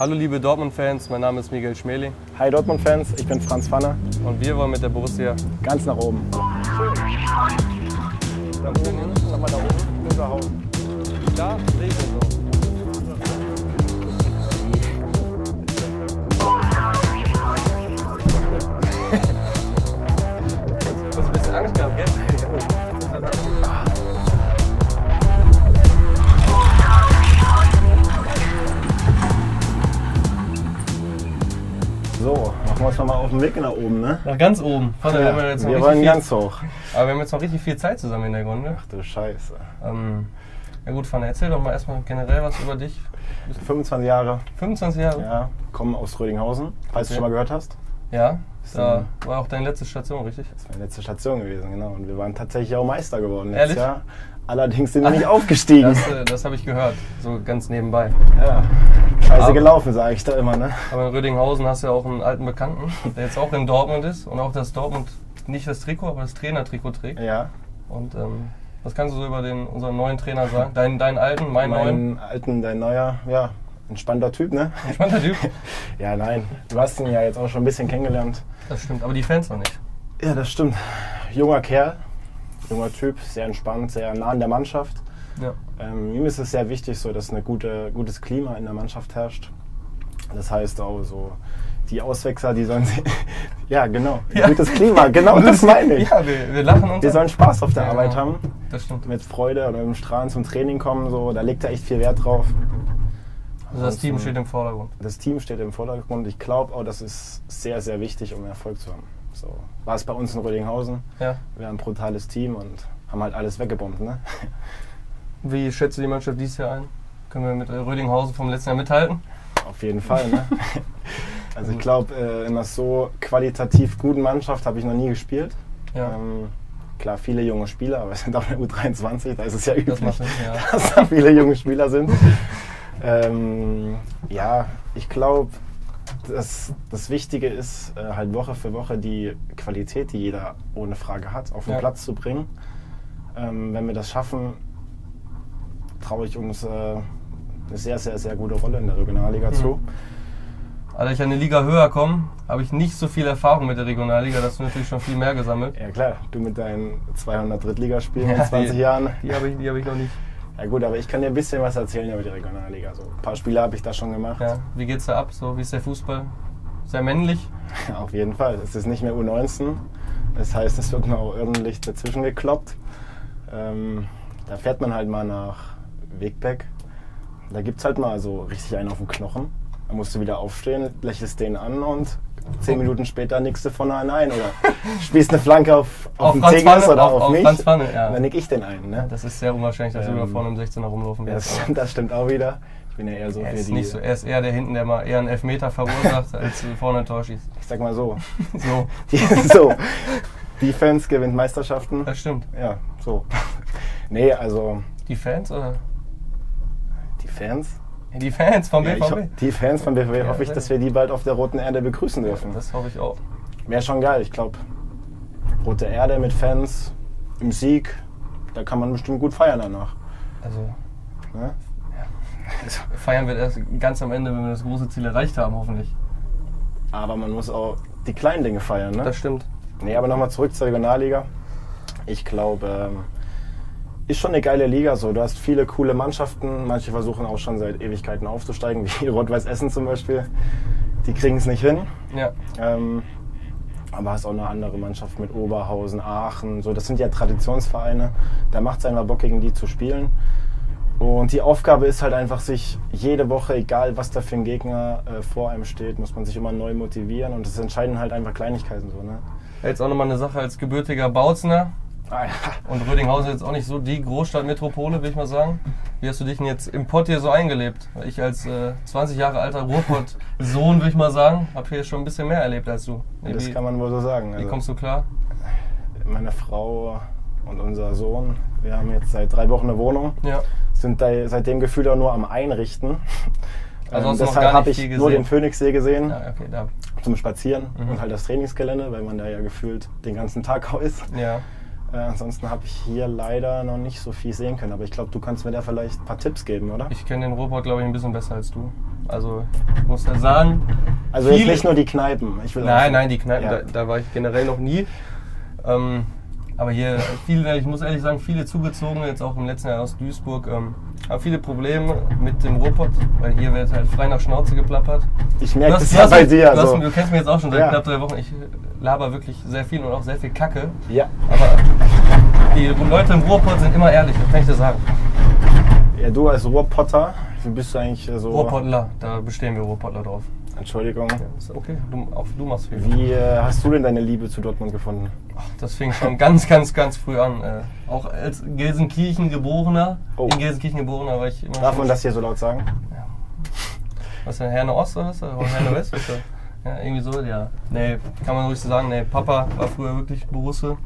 Hallo liebe Dortmund-Fans, mein Name ist Miguel Schmeling Hi Dortmund-Fans, ich bin Franz Pfanner. und wir wollen mit der Borussia Ganz nach oben. Da oben, da oben, da regnet so. Hast So, machen wir uns nochmal auf den Weg nach oben, ne? Nach ganz oben. Wir, haben ja wir richtig wollen viel, ganz hoch. aber wir haben jetzt noch richtig viel Zeit zusammen in der Runde. Ach du Scheiße. Ähm, ja gut, Fanny, erzähl doch mal erstmal generell was über dich. 25 Jahre, 25 Jahre? ja, kommen aus Rödinghausen, falls du Okay. schon mal gehört hast. Ja, da war auch deine letzte Station, richtig? Das ist meine letzte Station gewesen, genau. Und wir waren tatsächlich auch Meister geworden Ehrlich? letztes Jahr. Allerdings sind wir nicht aufgestiegen. Das, äh, das habe ich gehört, so ganz nebenbei. Ja. Scheiße Aber- gelaufen, sage ich da immer, ne? Aber in Rödinghausen hast du ja auch einen alten Bekannten, der jetzt auch in Dortmund ist und auch das Dortmund, nicht das Trikot, aber das Trainertrikot trägt. Ja. Und ähm, was kannst du so über den, unseren neuen Trainer sagen? Deinen, deinen alten, meinen neuen? Mein alten, dein neuer, ja, entspannter Typ, ne? Entspannter Typ. Ja, nein. Du hast ihn ja jetzt auch schon ein bisschen kennengelernt. Das stimmt, aber die Fans noch nicht. Ja, das stimmt. Junger Kerl, junger Typ, sehr entspannt, sehr nah an der Mannschaft. Ja. Ähm, ihm ist es sehr wichtig, so, dass ein gute, gutes Klima in der Mannschaft herrscht. Das heißt auch so, die Auswechsler, die sollen. ja, genau. Ja. Gutes Klima, genau das meine ich. Ja, wir, wir lachen uns. Die sollen Spaß auf der Ja, Arbeit genau. haben, Das stimmt. mit Freude oder mit dem Strahlen zum Training kommen. So, da legt er echt viel Wert drauf. Also das Team steht im Vordergrund. Das Team steht im Vordergrund. Ich glaube auch, das ist sehr, sehr wichtig, um Erfolg zu haben. So war es bei uns in Rödinghausen. Ja. Wir haben ein brutales Team und haben halt alles weggebombt. Ne? Wie schätzt du die Mannschaft dieses Jahr ein? Können wir mit äh, Rödinghausen vom letzten Jahr mithalten? Auf jeden Fall. Ne? Also ich glaube, äh, in einer so qualitativ guten Mannschaft habe ich noch nie gespielt. Ja. Ähm, klar, viele junge Spieler, aber wir sind auch in der U23, da ist es ja Das üblich, Sinn, ja. dass da viele junge Spieler sind. Ähm, ja, ich glaube, das, das Wichtige ist, äh, halt Woche für Woche die Qualität, die jeder ohne Frage hat, auf den Ja. Platz zu bringen. Ähm, wenn wir das schaffen, traue ich uns äh, eine sehr, sehr, sehr gute Rolle in der Regionalliga zu. Als ich eine Liga höher komme, habe ich nicht so viel Erfahrung mit der Regionalliga. Das hast du natürlich schon viel mehr gesammelt. Ja klar, du mit deinen 200 Drittligaspielen Ja, in 20 die- Jahren. Die habe ich, die habe ich noch nicht. Ja gut, aber ich kann dir ein bisschen was erzählen über die Regionalliga. So, ein paar Spiele habe ich da schon gemacht. Ja. Wie geht's da ab? So, wie ist der Fußball? Sehr männlich. Auf jeden Fall. Es ist nicht mehr U19. Das heißt, es wird mal ordentlich dazwischen gekloppt. Ähm, da fährt man halt mal nach Wegbeck. Da gibt es halt mal so richtig einen auf den Knochen. Da musst du wieder aufstehen, lächelst den an und zehn Minuten später nickst du von einem ein. Oder spielst eine Flanke auf, auf, Auf den Pfanne, oder auf- auf, mich. Franz Pfanne, ja. Dann nick ich den ein. Ne? Das ist sehr unwahrscheinlich, dass du Ähm, über vorne im 16er rumlaufen Ja, wirst. das, das stimmt auch wieder. Ich bin ja eher so er, ist nicht so, er ist eher der hinten, der mal eher einen Elfmeter verursacht, als vorne ein Tor schießt. Ich sag mal so. So, Die, so. Defense gewinnt Meisterschaften. das stimmt. Ja, so. Nee, also Die Fans oder? Die Fans. Die Fans vom Ja, ich, ho- BVB. die Fans von BVB Ja, hoffe ich, dass wir die bald auf der Roten Erde begrüßen dürfen. Das hoffe ich auch. Wäre schon geil, ich glaube. Rote Erde mit Fans im Sieg, da kann man bestimmt gut feiern danach. Also Ne? Feiern wir erst ganz am Ende, wenn wir das große Ziel erreicht haben, hoffentlich. aber man muss auch die kleinen Dinge feiern. Ne? Das stimmt. Nee, aber nochmal zurück zur Regionalliga. Ich glaube, ähm, ist schon eine geile Liga. So, du hast viele coole Mannschaften. Manche versuchen auch schon seit Ewigkeiten aufzusteigen, wie Rot-Weiß Essen zum Beispiel. Die kriegen es nicht hin. Ja. Ähm, aber hast auch eine andere Mannschaft mit Oberhausen, Aachen. So, das sind ja Traditionsvereine. Da macht es einfach Bock, gegen die zu spielen. Und die Aufgabe ist halt einfach, sich jede Woche, egal was da für ein Gegner äh, vor einem steht, muss man sich immer neu motivieren. Und das entscheiden halt einfach Kleinigkeiten so. Ne? Jetzt auch nochmal eine Sache als gebürtiger Bautzener. Ah. Und Rödinghausen ist jetzt auch nicht so die Großstadtmetropole, würde ich mal sagen. Wie hast du dich denn jetzt im Pott hier so eingelebt? Ich als äh, 20 Jahre alter Ruhrpott-Sohn, würde ich mal sagen, habe hier schon ein bisschen mehr erlebt als du. Das wie, kann man wohl so sagen. wie Also, kommst du klar? meine Frau und unser Sohn, wir haben jetzt seit drei Wochen eine Wohnung, Ja. sind da seitdem gefühlt auch nur am Einrichten. Also Ähm, deshalb habe ich nur den Phoenixsee gesehen Ja, okay, da. zum Spazieren Mhm. und halt das Trainingsgelände, weil man da ja gefühlt den ganzen Tag auch ist. Ja. Äh, ansonsten habe ich hier leider noch nicht so viel sehen können, aber ich glaube, du kannst mir da vielleicht ein paar Tipps geben, oder? Ich kenne den Ruhrpott, glaube ich, ein bisschen besser als du. Also ich muss ja sagen, Also jetzt nicht nur die Kneipen. Ich will Nein, nein, die Kneipen, Ja. da, da war ich generell noch nie. Ähm, aber hier, viele, ich muss ehrlich sagen, viele zugezogen, jetzt auch im letzten Jahr aus Duisburg, ähm, haben viele Probleme mit dem Ruhrpott, weil hier wird halt frei nach Schnauze geplappert. Ich merke das ja bei dir. du, hast, du kennst mich jetzt auch schon seit Ja. knapp drei Wochen. Ich laber wirklich sehr viel und auch sehr viel Kacke. Ja. Aber die Leute im Ruhrpott sind immer ehrlich, das kann ich dir sagen. ja, du als Ruhrpotter, wie bist du eigentlich so? Ruhrpottler, da bestehen wir Ruhrpottler drauf. Entschuldigung. Ja, ist okay, du, auch du machst viel. Wie äh, hast du denn deine Liebe zu Dortmund gefunden? Das fing schon ganz, ganz, ganz früh an. Äh, auch als Gelsenkirchen geborener, Oh. in Gelsenkirchen geborener war ich immer Darf man das hier so laut sagen? Was ist denn, Herne Ost oder was? Oder Herne West? Was das? Ja, irgendwie so, ja. Nee, kann man ruhig so sagen. Nee, Papa war früher wirklich Borusse.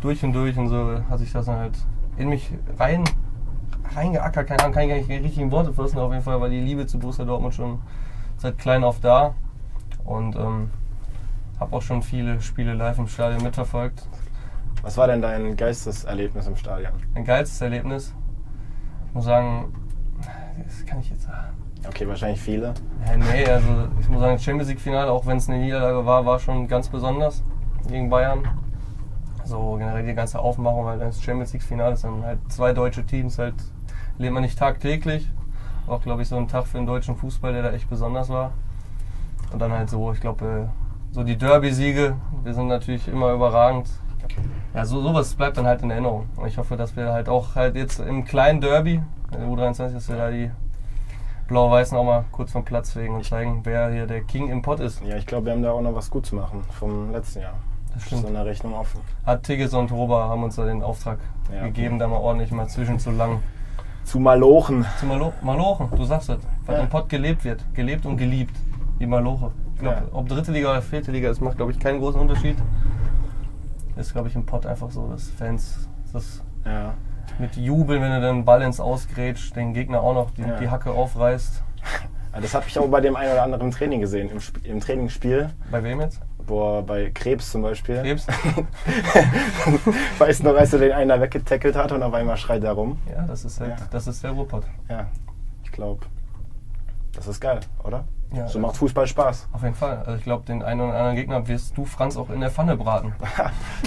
Durch und durch und so hat sich das dann halt in mich rein, reingeackert. Keine Ahnung, kann ich gar nicht die richtigen Worte fassen. Auf jeden Fall war die Liebe zu Borussia Dortmund schon seit klein auf da. Und ähm, habe auch schon viele Spiele live im Stadion mitverfolgt. Was war denn dein Geisteserlebnis im Stadion? Ein geilstes Erlebnis. Ich muss sagen, das kann ich jetzt sagen. Okay, wahrscheinlich viele. Ja, nee, also ich muss sagen, Champions League Finale, auch wenn es eine Niederlage war, war schon ganz besonders gegen Bayern. So generell die ganze Aufmachung halt eines Champions League Finales, dann halt zwei deutsche Teams, halt lebt man nicht tagtäglich. Auch glaube ich so ein Tag für den deutschen Fußball, der da echt besonders war. Und dann halt so, ich glaube, äh, so die Derby-Siege, wir sind natürlich immer überragend. Ja, so, sowas bleibt dann halt in Erinnerung. Und ich hoffe, dass wir halt auch halt jetzt im kleinen Derby, der U23, dass wir da die Blau-Weißen auch mal kurz vom Platz fegen und zeigen, wer hier der King im Pott ist. Ja, ich glaube, wir haben da auch noch was gut zu machen vom letzten Jahr. Das Ist stimmt. so eine Rechnung offen. Hat Tigges und Rober haben uns da den Auftrag Ja. gegeben, da mal ordentlich mal zwischen zu lang. Zu Malochen. Zu Malo Malochen, du sagst es. Was Ja. im Pott gelebt wird. Gelebt und geliebt. Wie Maloche. Ich glaube, Ja. ob dritte Liga oder vierte Liga, das macht, glaube ich, keinen großen Unterschied. Ist, glaube ich, im Pott einfach so, dass Fans das Ja. mit Jubeln, wenn du den Ball ins Ausgrätscht, den Gegner auch noch die, Ja. die Hacke aufreißt. Das habe ich auch bei dem einen oder anderen Training gesehen. Im, Sp- im Trainingsspiel. Bei wem jetzt? Boah, bei Krebs zum Beispiel. Krebs? weißt du noch, als er den einer weggetackelt hat und auf einmal schreit er rum? Ja, das ist halt, Ja. das ist der Ruhrpott. Ja, ich glaube, das ist geil, oder? Ja, so macht Fußball Spaß. Auf jeden Fall. Also ich glaube, den einen oder anderen Gegner wirst du, Franz, auch in der Pfanne braten.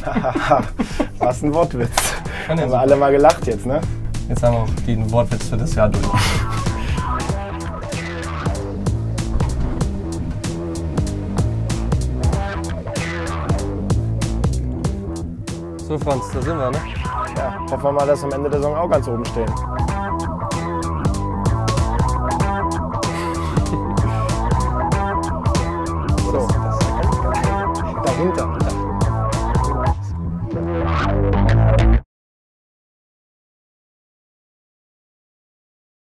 Was ein Wortwitz. Haben wir alle mal gelacht jetzt, ne? Jetzt haben wir auch den Wortwitz für das Jahr durch. So Franz, da sind wir, ne? Ja, hoffen wir mal, dass am Ende der Saison auch ganz oben stehen.